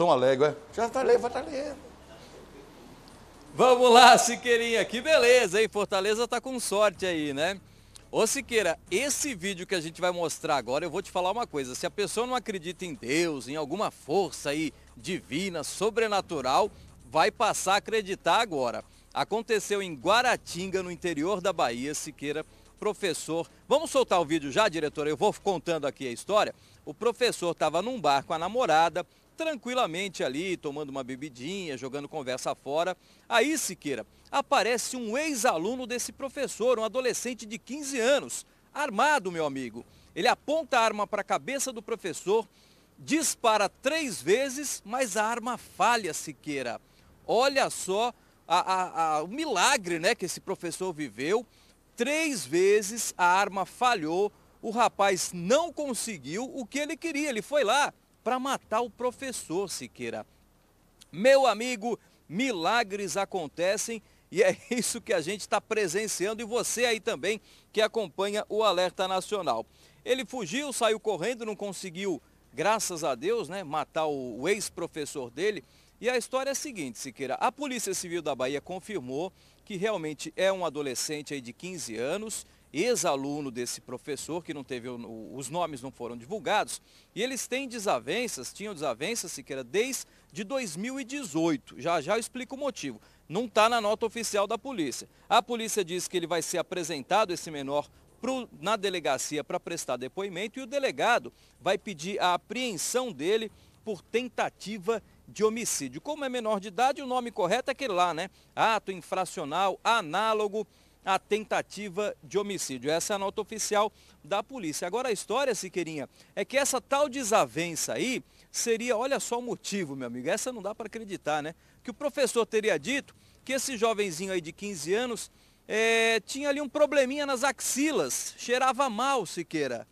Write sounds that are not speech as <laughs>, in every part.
tão alegre. É? Já vai estar lendo. Vamos lá, Siqueirinha, que beleza, hein? Fortaleza tá com sorte aí, né? Ô Siqueira, esse vídeo que a gente vai mostrar agora, eu vou te falar uma coisa. Se a pessoa não acredita em Deus, em alguma força aí divina, sobrenatural, vai passar a acreditar agora. Aconteceu em Guaratinga, no interior da Bahia, Siqueira, professor. Vamos soltar o vídeo já, diretor? Eu vou contando aqui a história. O professor estava num bar com a namorada, tranquilamente ali, tomando uma bebidinha, jogando conversa fora. Aí, Siqueira, aparece um ex-aluno desse professor, um adolescente de 15 anos, armado, meu amigo. Ele aponta a arma para a cabeça do professor, dispara três vezes, mas a arma falha, Siqueira. Olha só a, a, a, o milagre né, que esse professor viveu. Três vezes a arma falhou, o rapaz não conseguiu o que ele queria. Ele foi lá, para matar o professor Siqueira. Meu amigo, milagres acontecem e é <laughs> isso que a gente está presenciando e você aí também que acompanha o Alerta Nacional. Ele fugiu, saiu correndo, não conseguiu, graças a Deus, né, matar o, o ex-professor dele. E a história é a seguinte, Siqueira, a Polícia Civil da Bahia confirmou que realmente é um adolescente aí de 15 anos, ex-aluno desse professor, que não teve, os nomes não foram divulgados, e eles têm desavenças, tinham desavenças, Siqueira, desde 2018. Já já eu explico o motivo. Não está na nota oficial da polícia. A polícia diz que ele vai ser apresentado, esse menor, pro, na delegacia para prestar depoimento e o delegado vai pedir a apreensão dele por tentativa de homicídio. Como é menor de idade, o nome correto é aquele lá, né? Ato infracional análogo a tentativa de homicídio. Essa é a nota oficial da polícia. Agora a história, Siqueirinha, é que essa tal desavença aí seria, olha só o motivo, meu amigo, essa não dá para acreditar, né? Que o professor teria dito que esse jovenzinho aí de 15 anos é, tinha ali um probleminha nas axilas, cheirava mal, Siqueira.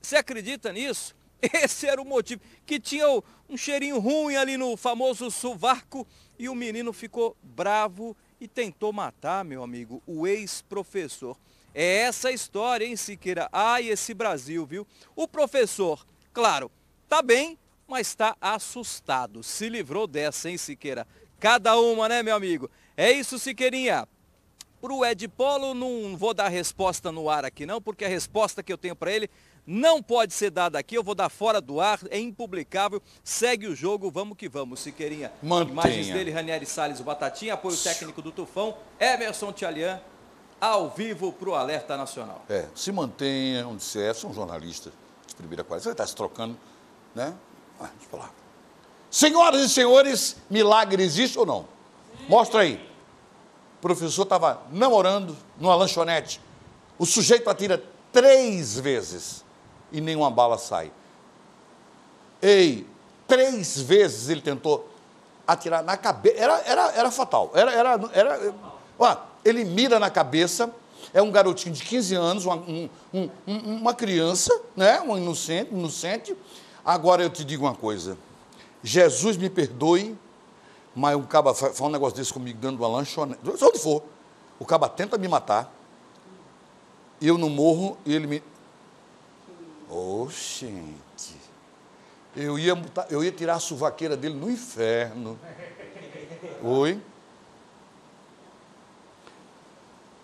Você acredita nisso? <laughs> Esse era o motivo, que tinha um cheirinho ruim ali no famoso sovaco e o menino ficou bravo e tentou matar, meu amigo, o ex-professor. É essa história, hein, Siqueira? Ai, esse Brasil, viu? O professor, claro, tá bem, mas está assustado. Se livrou dessa, hein, Siqueira? Cada uma, né, meu amigo? É isso, Siqueirinha. Para o Ed Polo, não vou dar resposta no ar aqui não, porque a resposta que eu tenho para ele não pode ser dada aqui, eu vou dar fora do ar, é impublicável. Segue o jogo, vamos que vamos, Siqueirinha. Mantenha. Imagens dele, Ranieri Salles, o Batatinha, apoio técnico do Tufão, Emerson Tialian, ao vivo para o Alerta Nacional. É, se mantenha onde você é, são jornalistas de primeira qualidade. Você está se trocando, né? Ah, deixa eu falar. Senhoras e senhores, milagre existe ou não? Mostra aí. O professor estava namorando numa lanchonete. O sujeito atira três vezes e nenhuma bala sai. Ei, três vezes ele tentou atirar na cabeça. Era, era, era fatal. Era, era, era, ele mira na cabeça. É um garotinho de 15 anos, uma, um, um, uma criança, né? um inocente, inocente. Agora eu te digo uma coisa. Jesus me perdoe, mas o caba faz um negócio desse comigo dando uma lanchonete. Onde for. O caba tenta me matar. Eu não morro e ele me. Oh, gente. Eu ia, eu ia tirar a suvaqueira dele no inferno. Oi?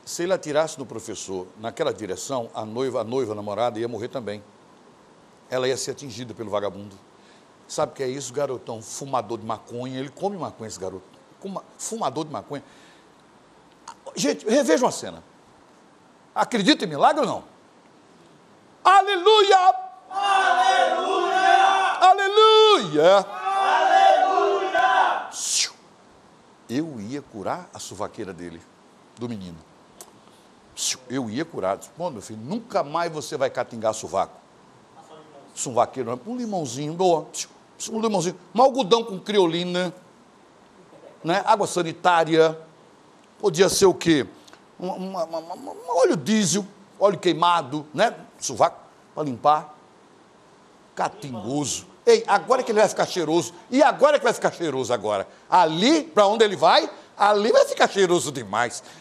Se ele atirasse no professor naquela direção, a noiva, a noiva, a namorada ia morrer também. Ela ia ser atingida pelo vagabundo. Sabe o que é isso, garotão? Fumador de maconha. Ele come maconha, esse garoto. Fumador de maconha. Gente, reveja uma cena. Acredita em milagre ou não? Aleluia! Aleluia! Aleluia! Aleluia! Eu ia curar a suvaqueira dele, do menino. Eu ia curar. Bom, meu filho, nunca mais você vai catingar sovaco. Suvaqueiro, um limãozinho, boa. Um limãozinho. Um algodão com criolina, né? água sanitária. Podia ser o quê? Um, uma, um óleo diesel, óleo queimado, né? Sovaco, para limpar. Catingoso. Ei, agora é que ele vai ficar cheiroso. E agora é que vai ficar cheiroso agora? Ali, para onde ele vai, ali vai ficar cheiroso demais.